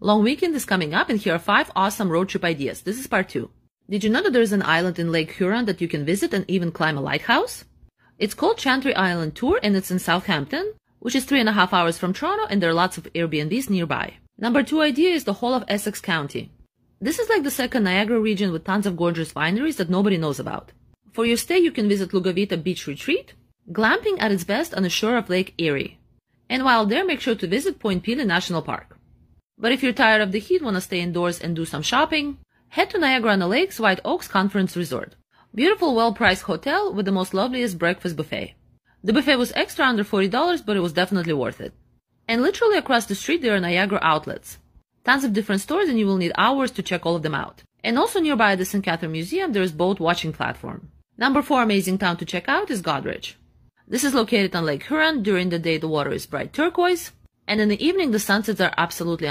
Long weekend is coming up and here are 5 awesome road trip ideas. This is part 2. Did you know that there is an island in Lake Huron that you can visit and even climb a lighthouse? It's called Chantry Island Tour and it's in Southampton, which is three and a half hours from Toronto and there are lots of Airbnbs nearby. Number 2 idea is the whole of Essex County. This is like the second Niagara region with tons of gorgeous wineries that nobody knows about. For your stay, you can visit Lugavita Beach Retreat, glamping at its best on the shore of Lake Erie. And while there, make sure to visit Point Pelee National Park. But if you're tired of the heat, want to stay indoors and do some shopping, head to Niagara-on-the-Lake's White Oaks Conference Resort. Beautiful, well-priced hotel with the most loveliest breakfast buffet. The buffet was extra under $40, but it was definitely worth it. And literally across the street, there are Niagara outlets. Tons of different stores and you will need hours to check all of them out. And also nearby the St. Catherine Museum, there is boat watching platform. Number four amazing town to check out is Goderich. This is located on Lake Huron. During the day, the water is bright turquoise, and in the evening, the sunsets are absolutely